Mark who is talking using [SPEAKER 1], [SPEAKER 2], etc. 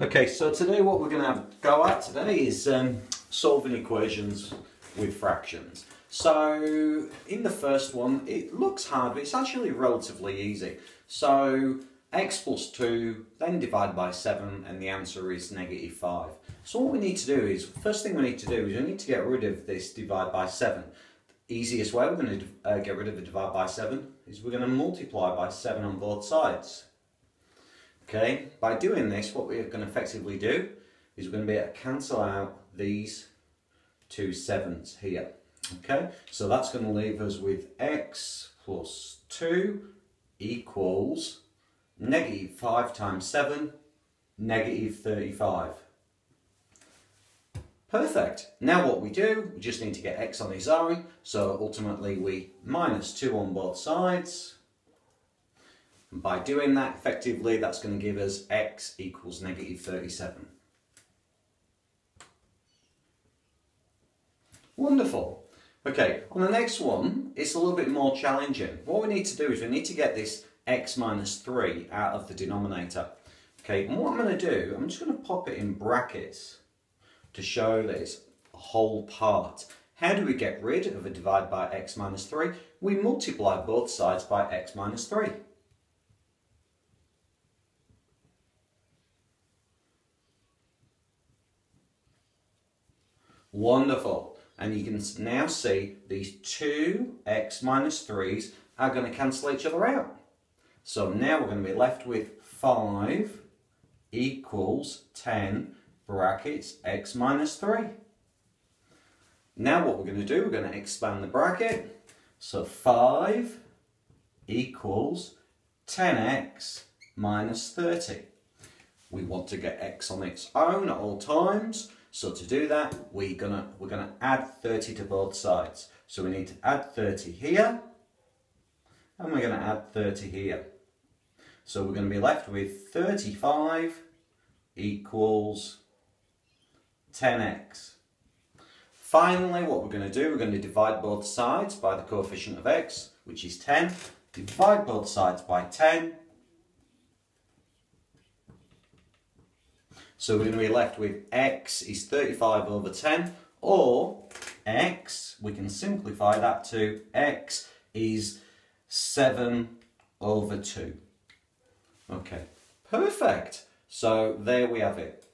[SPEAKER 1] Okay, so today what we're going to have go at today is um, solving equations with fractions. So in the first one, it looks hard, but it's actually relatively easy. So x plus 2, then divide by 7, and the answer is negative 5. So what we need to do is, first thing we need to do is we need to get rid of this divide by 7. The easiest way we're going to uh, get rid of the divide by 7 is we're going to multiply by 7 on both sides. Okay, by doing this, what we're going to effectively do is we're going to be able to cancel out these two sevens here. Okay, so that's going to leave us with x plus 2 equals negative 5 times 7, negative 35. Perfect. Now what we do, we just need to get x on its own, so ultimately we minus 2 on both sides, and by doing that, effectively, that's going to give us x equals negative 37. Wonderful. Okay, on the next one, it's a little bit more challenging. What we need to do is we need to get this x minus 3 out of the denominator. Okay, and what I'm going to do, I'm just going to pop it in brackets to show that it's a whole part. How do we get rid of a divide by x minus 3? We multiply both sides by x minus 3. Wonderful. And you can now see these two x minus 3's are going to cancel each other out. So now we're going to be left with 5 equals 10 brackets x minus 3. Now what we're going to do, we're going to expand the bracket. So 5 equals 10x minus 30. We want to get x on its own at all times. So to do that, we're gonna we're gonna add 30 to both sides. So we need to add 30 here, and we're gonna add 30 here. So we're gonna be left with 35 equals 10x. Finally, what we're going to do, we're going to divide both sides by the coefficient of x, which is 10. Divide both sides by 10, So we're going to be left with x is 35 over 10 or x, we can simplify that to x is 7 over 2. Okay, perfect. So there we have it.